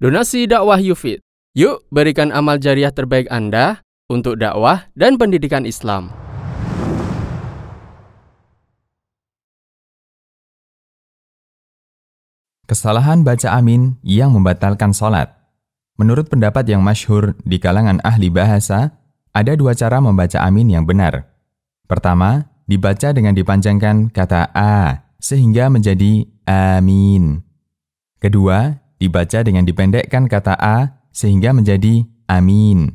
Donasi dakwah Yufid. Yuk berikan amal jariah terbaik Anda untuk dakwah dan pendidikan Islam. Kesalahan baca amin yang membatalkan sholat. Menurut pendapat yang masyhur di kalangan ahli bahasa, ada dua cara membaca amin yang benar. Pertama, dibaca dengan dipanjangkan kata a sehingga menjadi amin. Kedua, dibaca dengan dipendekkan kata A sehingga menjadi amin.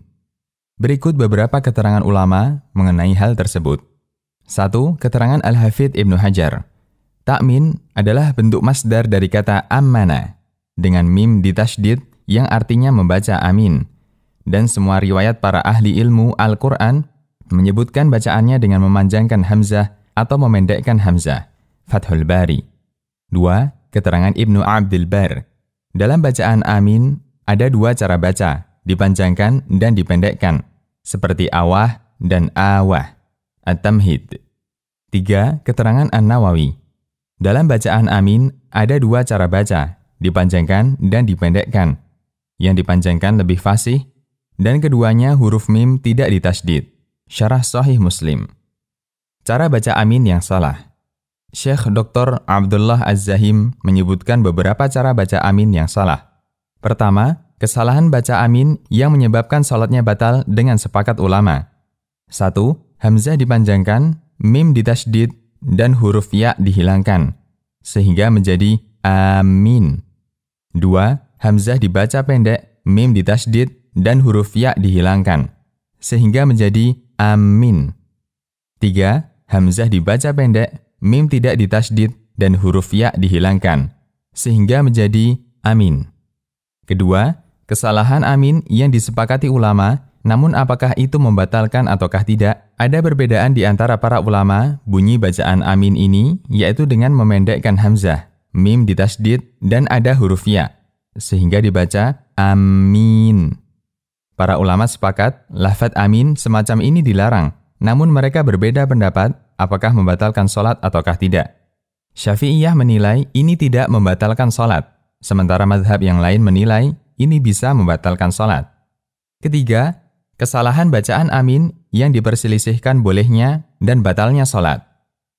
Berikut beberapa keterangan ulama mengenai hal tersebut. 1. Keterangan Al-Hafidh Ibnu Hajar. Takmin adalah bentuk masdar dari kata ammana dengan mim ditasydid yang artinya membaca amin. Dan semua riwayat para ahli ilmu Al-Quran menyebutkan bacaannya dengan memanjangkan hamzah atau memendekkan hamzah. Fathul Bari. 2. Keterangan Ibnu Abdul Bar dalam bacaan amin, ada dua cara baca, dipanjangkan dan dipendekkan, seperti awah dan awah. At-Tamhid. Tiga, keterangan An-Nawawi. Dalam bacaan amin, ada dua cara baca, dipanjangkan dan dipendekkan. Yang dipanjangkan lebih fasih, dan keduanya huruf mim tidak ditasdid. Syarah Sahih Muslim. Cara baca amin yang salah. Syekh Dr. Abdullah Az-Zahim menyebutkan beberapa cara baca amin yang salah. Pertama, kesalahan baca amin yang menyebabkan sholatnya batal dengan sepakat ulama. Satu, Hamzah dipanjangkan, mim ditasdid, dan huruf ya dihilangkan, sehingga menjadi amin. Dua, Hamzah dibaca pendek, mim ditasdid, dan huruf ya dihilangkan, sehingga menjadi amin. Tiga, Hamzah dibaca pendek, mim tidak ditasdid dan huruf ya dihilangkan, sehingga menjadi amin. Kedua, kesalahan amin yang disepakati ulama, namun apakah itu membatalkan ataukah tidak, ada perbedaan di antara para ulama bunyi bacaan amin ini, yaitu dengan memendekkan hamzah, mim ditasdid, dan ada huruf ya, sehingga dibaca amin. Para ulama sepakat, lafat amin semacam ini dilarang, namun mereka berbeda pendapat apakah membatalkan sholat ataukah tidak. Syafi'iyah menilai ini tidak membatalkan sholat, sementara madhab yang lain menilai ini bisa membatalkan sholat. Ketiga, kesalahan bacaan amin yang diperselisihkan bolehnya dan batalnya sholat.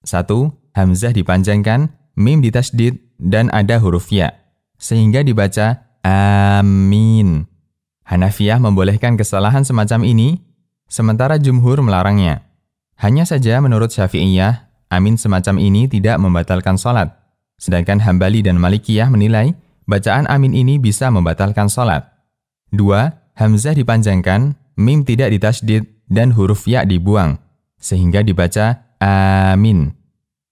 Satu, Hamzah dipanjangkan, mim ditasdid, dan ada huruf ya, sehingga dibaca amin. Hanafiyah membolehkan kesalahan semacam ini, sementara jumhur melarangnya. Hanya saja menurut Syafi'iyah, amin semacam ini tidak membatalkan sholat. Sedangkan Hambali dan Malikiyah menilai bacaan amin ini bisa membatalkan sholat. Dua, Hamzah dipanjangkan, mim tidak ditasdid, dan huruf ya dibuang, sehingga dibaca amin.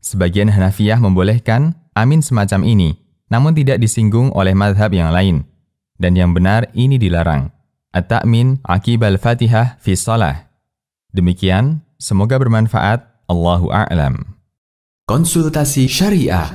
Sebagian Hanafiyah membolehkan amin semacam ini, namun tidak disinggung oleh madhab yang lain. Dan yang benar ini dilarang. At-ta'min akibal fatihah fi salah. Demikian Semoga bermanfaat. Allahu a'lam. Konsultasi syariah.